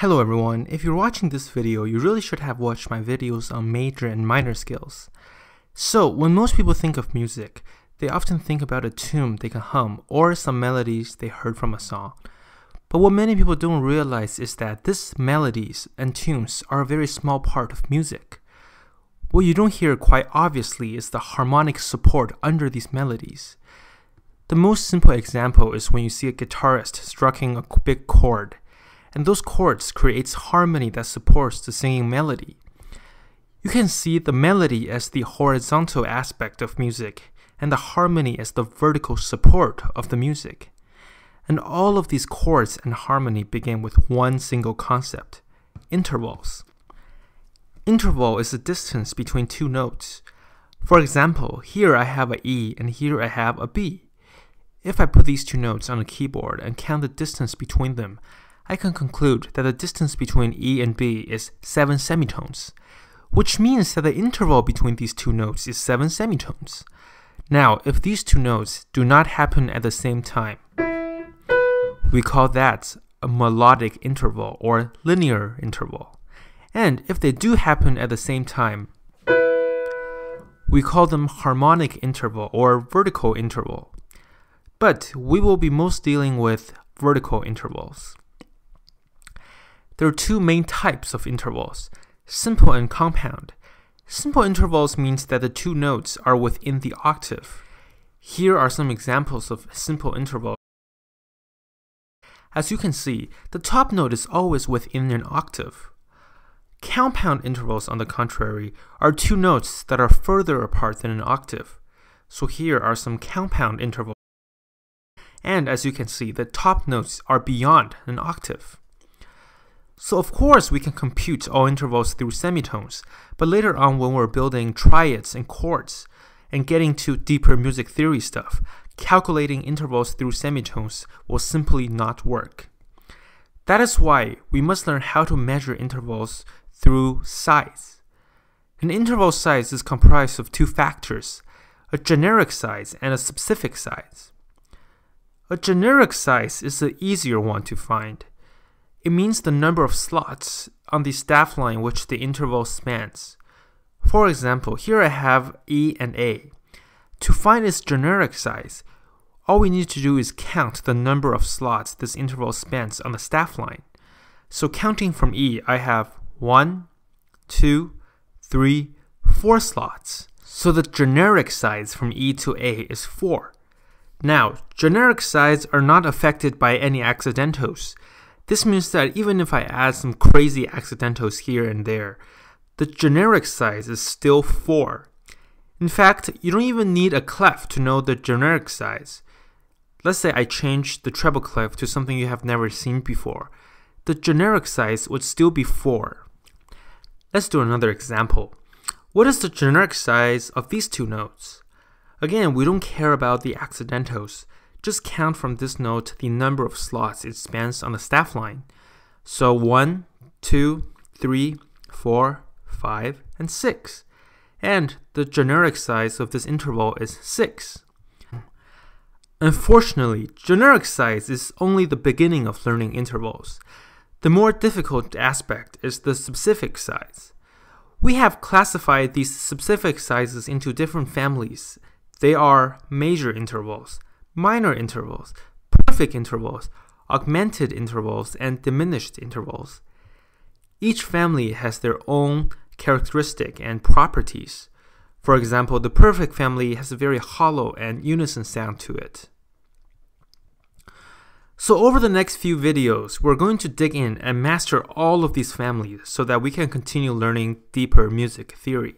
Hello everyone, if you're watching this video, you really should have watched my videos on major and minor scales. So, when most people think of music, they often think about a tune they can hum or some melodies they heard from a song. But what many people don't realize is that these melodies and tunes are a very small part of music. What you don't hear quite obviously is the harmonic support under these melodies. The most simple example is when you see a guitarist striking a big chord and those chords creates harmony that supports the singing melody. You can see the melody as the horizontal aspect of music and the harmony as the vertical support of the music. And all of these chords and harmony begin with one single concept intervals. Interval is the distance between two notes. For example, here I have a E and here I have a B. If I put these two notes on a keyboard and count the distance between them, I can conclude that the distance between E and B is 7 semitones, which means that the interval between these two notes is 7 semitones. Now, if these two notes do not happen at the same time, we call that a melodic interval or linear interval. And if they do happen at the same time, we call them harmonic interval or vertical interval. But we will be most dealing with vertical intervals. There are two main types of intervals simple and compound. Simple intervals means that the two notes are within the octave. Here are some examples of simple intervals. As you can see, the top note is always within an octave. Compound intervals, on the contrary, are two notes that are further apart than an octave. So here are some compound intervals. And as you can see, the top notes are beyond an octave. So of course we can compute all intervals through semitones, but later on when we're building triads and chords and getting to deeper music theory stuff, calculating intervals through semitones will simply not work. That is why we must learn how to measure intervals through size. An interval size is comprised of two factors, a generic size and a specific size. A generic size is the easier one to find it means the number of slots on the staff line which the interval spans. For example, here I have E and A. To find its generic size, all we need to do is count the number of slots this interval spans on the staff line. So counting from E, I have 1, 2, 3, 4 slots. So the generic size from E to A is 4. Now, generic size are not affected by any accidentals. This means that even if I add some crazy accidentals here and there, the generic size is still 4. In fact, you don't even need a clef to know the generic size. Let's say I change the treble clef to something you have never seen before. The generic size would still be 4. Let's do another example. What is the generic size of these two notes? Again, we don't care about the accidentals. Just count from this note the number of slots it spans on the staff line. So 1, 2, 3, 4, 5, and 6. And the generic size of this interval is 6. Unfortunately, generic size is only the beginning of learning intervals. The more difficult aspect is the specific size. We have classified these specific sizes into different families. They are major intervals, minor intervals, perfect intervals, augmented intervals, and diminished intervals. Each family has their own characteristic and properties. For example, the perfect family has a very hollow and unison sound to it. So over the next few videos, we're going to dig in and master all of these families so that we can continue learning deeper music theory.